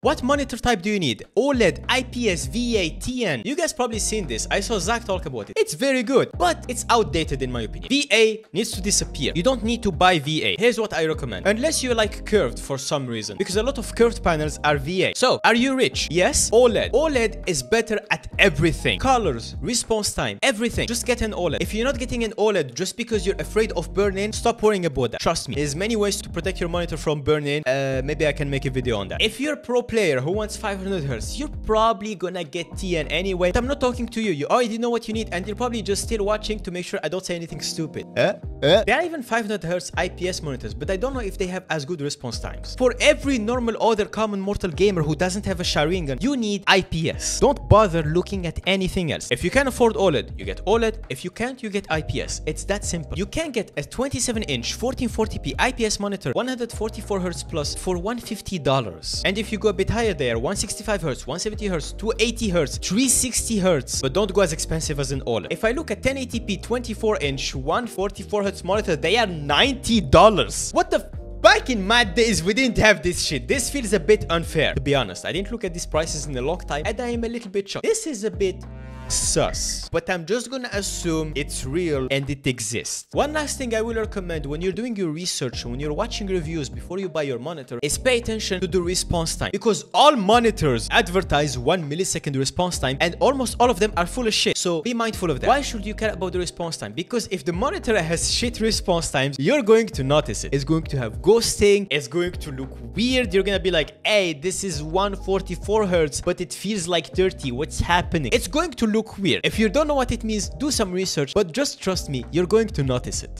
What monitor type do you need? OLED, IPS, VA, TN. You guys probably seen this. I saw Zach talk about it. It's very good, but it's outdated in my opinion. VA needs to disappear. You don't need to buy VA. Here's what I recommend. Unless you like curved for some reason, because a lot of curved panels are VA. So, are you rich? Yes. OLED. OLED is better at everything. Colors, response time, everything. Just get an OLED. If you're not getting an OLED just because you're afraid of burn-in, stop worrying about that. Trust me. There's many ways to protect your monitor from burn-in. Uh, maybe I can make a video on that. If you're pro player who wants 500 hertz, you're probably gonna get TN anyway. I'm not talking to you. You already know what you need, and you're probably just still watching to make sure I don't say anything stupid. Uh? Eh? There are even 500Hz IPS monitors, but I don't know if they have as good response times. For every normal other common mortal gamer who doesn't have a Sharingan, you need IPS. Don't bother looking at anything else. If you can afford OLED, you get OLED. If you can't, you get IPS. It's that simple. You can get a 27-inch 1440p IPS monitor, 144Hz plus for $150. And if you go a bit higher there, 165Hz, 170Hz, 280Hz, 360Hz, but don't go as expensive as an OLED. If I look at 1080p 24-inch 144 monitor, they are $90. What the Back in my days, we didn't have this shit. This feels a bit unfair, to be honest. I didn't look at these prices in a long time, and I am a little bit shocked. This is a bit sus. But I'm just gonna assume it's real and it exists. One last thing I will recommend when you're doing your research, when you're watching reviews before you buy your monitor, is pay attention to the response time. Because all monitors advertise 1 millisecond response time and almost all of them are full of shit. So be mindful of that. Why should you care about the response time? Because if the monitor has shit response times, you're going to notice it. It's going to have ghosting, it's going to look weird. You're gonna be like, hey, this is 144 hertz, but it feels like 30. What's happening? It's going to look look weird. If you don't know what it means, do some research, but just trust me, you're going to notice it.